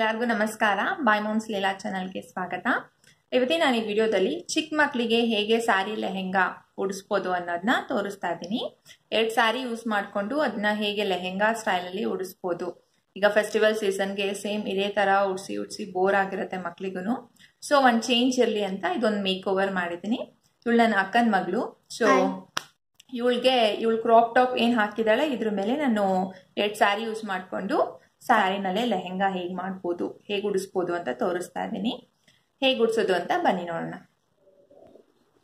ಎಲ್ಲರಿಗೂ ನಮಸ್ಕಾರ. ಬಾಯ್ ಮೌನ್ಸ್ ಲೀಲಾ ಚಾನಲ್ಗೆ ಸ್ವಾಗತ. ಇವತ್ತಿನ ನಾನು ಈ ವಿಡಿಯೋದಲ್ಲಿ ಚಿಕ್ಕ ಮಕ್ಕಳಿಗೆ ಹೇಗೆ ಸಾರಿ ಲೆಹೆಂಗಾ ಉಡಿಸ್ಬೋದು ಅನ್ನೋದನ್ನ ತೋರಿಸ್ತಾ ಇದ್ದೀನಿ. ಎರಡು ಸಾರಿ ಯೂಸ್ ಮಾಡಿಕೊಂಡು ಅದನ್ನ ಹೇಗೆ ಲೆಹೆಂಗಾ ಸ್ಟೈಲಲ್ಲಿ ಉಡಿಸ್ಬೋದು. ಈಗ ಫೆಸ್ಟಿವಲ್ ಸೀಸನ್ಗೆ ಸೇಮ್ ಇದೇ ಥರ ಉಡಿಸಿ ಉಡಿಸಿ ಬೋರ್ ಆಗಿರುತ್ತೆ ಮಕ್ಳಿಗೂ ಸೊ ಒಂದು ಚೇಂಜ್ ಇರಲಿ ಅಂತ ಇದೊಂದು ಮೇಕ್ ಓವರ್ ಮಾಡಿದ್ದೀನಿ. ಇವಳು ನನ್ನ ಅಕ್ಕನ ಮಗಳು. ಸೊ ಇವಳಿಗೆ ಇವಳು ಕ್ರಾಪ್ ಟಾಪ್ ಏನು ಹಾಕಿದಾಳೆ ಇದ್ರ ಮೇಲೆ ನಾನು ಎರಡು ಸಾರಿ ಯೂಸ್ ಮಾಡಿಕೊಂಡು ಸ್ಯಾರಿನಲ್ಲೇ ಲೆಹೆಂಗಾ ಹೇಗೆ ಮಾಡ್ಬೋದು ಹೇಗೆ ಉಡಿಸ್ಬೋದು ಅಂತ ತೋರಿಸ್ತಾ ಇದ್ದೀನಿ. ಹೇಗೆ ಉಡಿಸೋದು ಅಂತ ಬನ್ನಿ ನೋಡೋಣ.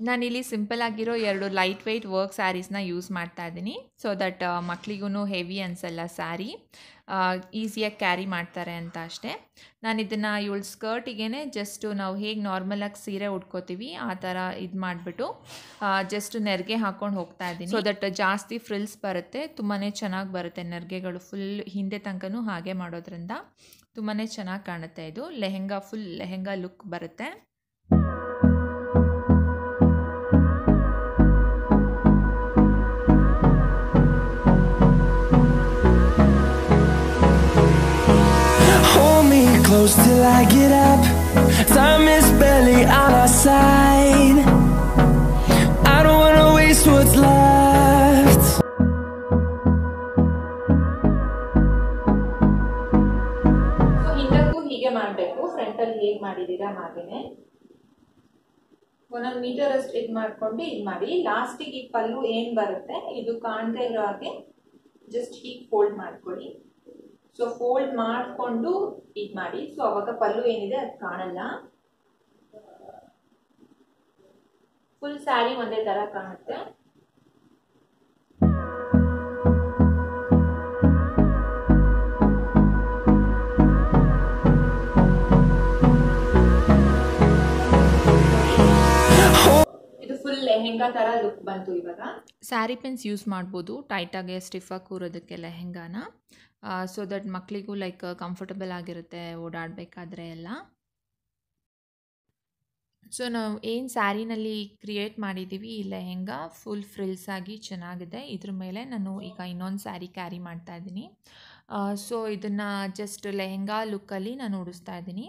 ನಾನಿಲ್ಲಿ ಸಿಂಪಲ್ ಆಗಿರೋ ಎರಡು ಲೈಟ್ ವೆಯ್ಟ್ ವರ್ಕ್ ಸ್ಯಾರೀಸ್ನ ಯೂಸ್ ಮಾಡ್ತಾ ಇದ್ದೀನಿ. ಸೊ ದಟ್ ಮಕ್ಳಿಗೂ ಹೆವಿ ಅನಿಸಲ್ಲ ಸ್ಯಾರಿ ಈಸಿಯಾಗಿ ಕ್ಯಾರಿ ಮಾಡ್ತಾರೆ ಅಂತ ಅಷ್ಟೇ. ನಾನು ಇದನ್ನು ಇವಳ ಸ್ಕರ್ಟಿಗೆ ಜಸ್ಟು ನಾವು ಹೇಗೆ ನಾರ್ಮಲಾಗಿ ಸೀರೆ ಉಟ್ಕೋತೀವಿ, ಆ ಥರ ಇದು ಮಾಡಿಬಿಟ್ಟು ಜಸ್ಟ್ ನೆರಿಗೆ ಹಾಕ್ಕೊಂಡು ಹೋಗ್ತಾ ಇದ್ದೀನಿ. ಸೊ ದಟ್ ಜಾಸ್ತಿ ಫ್ರಿಲ್ಸ್ ಬರುತ್ತೆ ತುಂಬಾ ಚೆನ್ನಾಗಿ ಬರುತ್ತೆ ನೆರಿಗೆಗಳು ಫುಲ್ ಹಿಂದೆ ತನಕನೂ ಹಾಗೆ ಮಾಡೋದ್ರಿಂದ. ತುಂಬಾ ಚೆನ್ನಾಗಿ ಕಾಣುತ್ತೆ ಇದು. ಲೆಹೆಂಗಾ ಫುಲ್ ಲೆಹೆಂಗಾ ಲುಕ್ ಬರುತ್ತೆ. Close till I get up. Time is barely on our side. I don't wanna waste what's left. ಹಿಂದಕ್ಕೂ ಹೀಗೆ ಮಾಡಬೇಕು ಫ್ರಂಟಲ್ಲಿ ಹೇಗೆ ಮಾಡಿದ್ದೀರಾ ಹಾಗೇನೆ ಒಂದೊಂದು ಮೀಟರ್ ಅಷ್ಟು ಇದು ಮಾಡ್ಕೊಂಡು ಇದು ಮಾಡಿ ಲಾಸ್ಟಿಗೆ ಈ ಪಲ್ಲು ಏನು ಬರುತ್ತೆ, ಇದು ಇರೋ ಹಾಗೆ ಜಸ್ಟ್ ಹೀಗೆ ಫೋಲ್ಡ್ ಮಾಡ್ಕೊಳ್ಳಿ ಸೊ ಫೋಲ್ಡ್ ಮಾಡಿಕೊಂಡು ಇದು ಮಾಡಿ ಸೊ ಅವಾಗ ಪಲ್ಲು ಏನಿದೆ ಅದು ಕಾಣಲ್ಲ ಫುಲ್ ಸ್ಯಾರಿ ಒಂದೇ ಥರ ಕಾಣುತ್ತೆ ಲೆಹೆಂಗಾ ತರ ಲುಕ್ ಬಂತು ಇವಾಗ? ಸ್ಯಾರಿ ಪಿನ್ಸ್ ಯೂಸ್ ಮಾಡ್ಬೋದು. ಟೈಟಾಗಿ ಸ್ಟಿಫಾಗಿ ಕೂರೋದಕ್ಕೆ ಲೆಹೆಂಗಾನ. ಸೊ ದಟ್ ಮಕ್ಕಳಿಗೂ ಲೈಕ್ ಕಂಫರ್ಟಬಲ್ ಆಗಿರುತ್ತೆ ಓಡಾಡಬೇಕಾದ್ರೆ ಎಲ್ಲ. ಸೊ ನಾವು ಏನು ಸ್ಯಾರಿನಲ್ಲಿ ಕ್ರಿಯೇಟ್ ಮಾಡಿದ್ದೀವಿ ಈ ಲೆಹೆಂಗಾ ಫುಲ್ ಫ್ರಿಲ್ಸ್ ಆಗಿ ಚೆನ್ನಾಗಿದೆ. ಇದ್ರ ಮೇಲೆ ನಾನು ಈಗ ಇನ್ನೊಂದು ಸ್ಯಾರಿ ಕ್ಯಾರಿ ಮಾಡ್ತಾ ಇದ್ದೀನಿ. ಸೊ ಇದನ್ನು ಜಸ್ಟ್ ಲೆಹೆಂಗಾ ಲುಕ್ಕಲ್ಲಿ ನಾನು ಉಡಿಸ್ತಾ ಇದ್ದೀನಿ.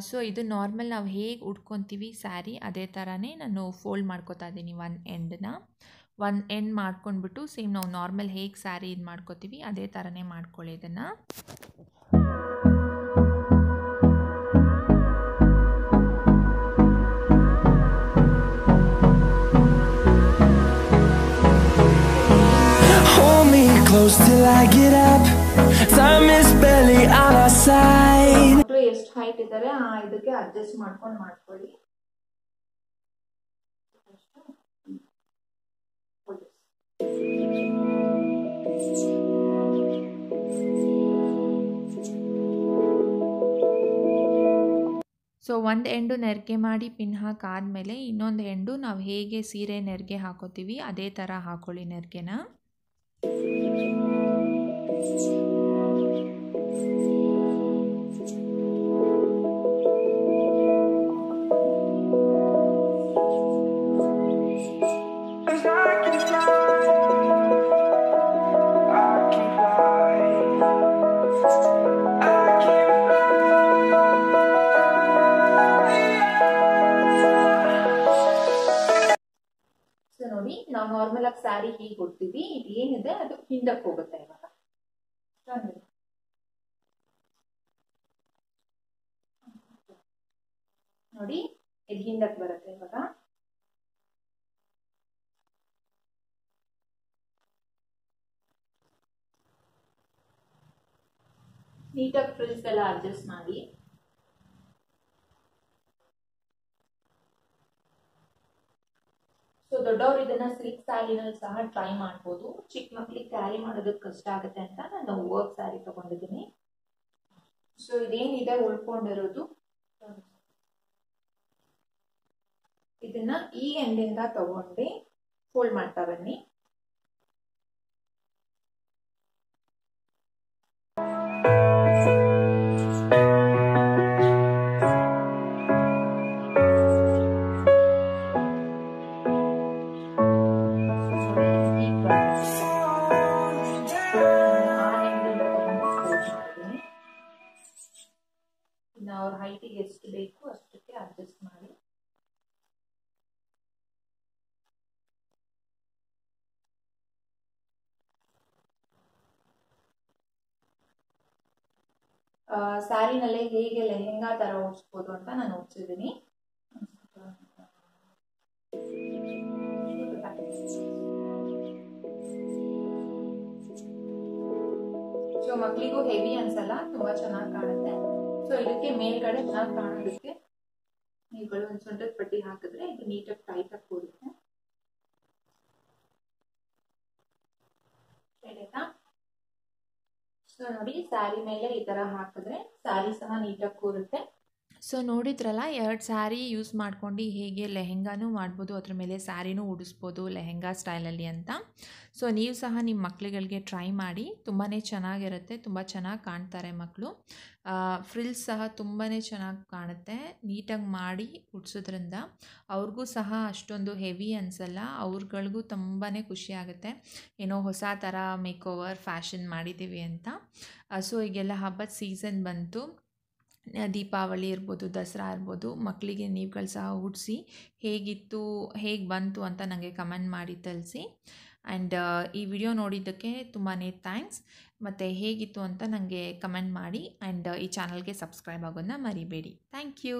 ಸೊ ಇದು ನಾರ್ಮಲ್ ನಾವು ಹೇಗೆ ಉಟ್ಕೊತೀವಿ ಸ್ಯಾರಿ ಅದೇ ಥರನೇ ನಾನು ಫೋಲ್ಡ್ ಮಾಡ್ಕೋತಾ ಇದ್ದೀನಿ ಒನ್ ಎಂಡನ್ನ ಒನ್ ಎಂಡ್ ಮಾಡ್ಕೊಂಡ್ಬಿಟ್ಟು ಸೇಮ್ ನಾವು ನಾರ್ಮಲ್ ಹೇಗೆ ಸ್ಯಾರಿ ಇದು ಮಾಡ್ಕೋತೀವಿ ಅದೇ ಥರನೇ ಮಾಡ್ಕೊಳ್ಳಿ ಇದನ್ನು close till I get up. Time is barely on our side. ಎಷ್ಟು ಹೈಟ್ ಇದ್ದಾರೆ ಆ ಇದಕ್ಕೆ ಅಡ್ಜಸ್ಟ್ ಮಾಡ್ಕೊಂಡು ಮಾಡ್ಕೊಳ್ಳಿ. ಸೊ ಒಂದು ಎಂಡು ನೆರಿಗೆ ಮಾಡಿ ಪಿನ್ ಹಾಕಾದ್ಮೇಲೆ ಇನ್ನೊಂದು ಎಂಡು ನಾವು ಹೇಗೆ ಸೀರೆ ನೆರಿಗೆ ಹಾಕೋತೀವಿ, ಅದೇ ಥರ ಹಾಕೊಳ್ಳಿ ನೆರಿಗೆನ. ನೋಡಿ, ನಾವು ನಾರ್ಮಲ್ ಆಗಿ ಸ್ಯಾರಿ ಹೀಗೆ ಕೊಡ್ತೀವಿ ಇದು ಏನಿದೆ? ಅದು ಹಿಂದಕ್ಕೆ ಹೋಗುತ್ತೆ ಇವಾಗ. ನೋಡಿ. ಇದು ಹಿಂದಕ್ಕೆ ಬರುತ್ತೆ ಇವಾಗ. ನೀಟಾಗಿ ಫ್ರಿಲ್ಸ್ ಎಲ್ಲ ಅಡ್ಜಸ್ಟ್ ಮಾಡಿ ಸೊ ದೊಡ್ಡವರು ಇದನ್ನ ಸಿಲ್ಕ್ ಸ್ಯಾರಿನಲ್ಲಿ ಸಹ ಟ್ರೈ ಮಾಡ್ಬೋದು. ಚಿಕ್ಕ ಮಕ್ಳಿಗೆ ಕ್ಯಾರಿ ಮಾಡೋದಕ್ಕೆ ಕಷ್ಟ ಆಗುತ್ತೆ ಅಂತ ನಾನು ವರ್ಕ್ ಸ್ಯಾರಿ ತಗೊಂಡಿದ್ದೀನಿ. ಸೊ ಇದೇನಿದೆ ಉಳ್ಕೊಂಡಿರೋದು? ಇದನ್ನ ಈ ಎಂಡಿಂದ ತಗೊಂಡು ಫೋಲ್ಡ್ ಮಾಡ್ತಾ ಬನ್ನಿ. ಸ್ಯಾರಿನಲ್ಲೇ ಹೇಗೆ ಲೆಹೆಂಗಾ ಥರ ಉಡ್ಸ್ಬೋದು ಅಂತ ನಾನು ಉಡ್ಸಿದ್ದೀನಿ. ಸೊ ಮಕ್ಳಿಗೂ ಹೆವಿ ಅನ್ಸಲ್ಲ, ತುಂಬಾ ಚೆನ್ನಾಗಿ ಕಾಣುತ್ತೆ. ಸೊ ಇದಕ್ಕೆ ಮೇಲ್ಗಡೆ ಚೆನ್ನಾಗಿ ಕಾಣೋದಕ್ಕೆ ನೀವುಗಳು ಒಂದು ಸೊಂಟದ ಪಟ್ಟಿ ಹಾಕಿದ್ರೆ ಇದು ನೀಟಾಗಿ ಟೈಟ್ ಆಗಿ ಕೂರುತ್ತೆ ಆಯ್ತಾ? ಸೊ ನೋಡಿ ಸ್ಯಾರಿ ಮೇಲೆ ಈ ತರ ಹಾಕಿದ್ರೆ ಸ್ಯಾರಿ ಸಹ ನೀಟಾಗಿ ಕೂರುತ್ತೆ. ಸೊ ನೋಡಿದ್ರಲ್ಲ, ಎರಡು ಸ್ಯಾರಿ ಯೂಸ್ ಮಾಡ್ಕೊಂಡು ಹೇಗೆ ಲೆಹೆಂಗಾನೂ ಮಾಡ್ಬೋದು, ಅದ್ರ ಮೇಲೆ ಸ್ಯಾರಿನೂ ಉಡಿಸ್ಬೋದು ಲೆಹೆಂಗಾ ಸ್ಟೈಲಲ್ಲಿ ಅಂತ. ಸೊ ನೀವು ಸಹ ನಿಮ್ಮ ಮಕ್ಕಳುಗಳಿಗೆ ಟ್ರೈ ಮಾಡಿ ತುಂಬಾ ಚೆನ್ನಾಗಿರುತ್ತೆ, ತುಂಬ ಚೆನ್ನಾಗಿ ಕಾಣ್ತಾರೆ ಮಕ್ಕಳು ಫ್ರಿಲ್ಸ್ ಸಹ ತುಂಬಾ ಚೆನ್ನಾಗಿ ಕಾಣುತ್ತೆ, ನೀಟಾಗಿ ಮಾಡಿ ಉಡ್ಸೋದ್ರಿಂದ. ಅವ್ರಿಗೂ ಸಹ ಅಷ್ಟೊಂದು ಹೆವಿ ಅನಿಸಲ್ಲ, ಅವ್ರಗಳಿಗೂ ತುಂಬಾ ಖುಷಿ ಆಗುತ್ತೆ. ಏನೋ ಹೊಸ ಥರ ಮೇಕ್ ಓವರ್ ಫ್ಯಾಷನ್ ಮಾಡಿದ್ದೀವಿ ಅಂತ. ಸೊ ಈಗೆಲ್ಲ ಹಬ್ಬದ ಸೀಸನ್ ಬಂತು. ದೀಪಾವಳಿ ಇರ್ಬೋದು, ದಸರಾ ಇರ್ಬೋದು ಮಕ್ಕಳಿಗೆ ನೀವುಗಳು ಸಹ ಹುಟ್ಟಿಸಿ ಹೇಗಿತ್ತು, ಹೇಗೆ ಬಂತು ಅಂತ ನನಗೆ ಕಮೆಂಟ್ ಮಾಡಿ ತಿಳಿಸಿ. ಆ್ಯಂಡ್ ಈ ವಿಡಿಯೋ ನೋಡಿದ್ದಕ್ಕೆ ತುಂಬಾ ಥ್ಯಾಂಕ್ಸ್. ಮತ್ತು ಹೇಗಿತ್ತು ಅಂತ ನನಗೆ ಕಮೆಂಟ್ ಮಾಡಿ. ಆ್ಯಂಡ್ ಈ ಚಾನಲ್ಗೆ ಸಬ್ಸ್ಕ್ರೈಬ್ ಆಗೋದನ್ನ ಮರಿಬೇಡಿ. Thank you.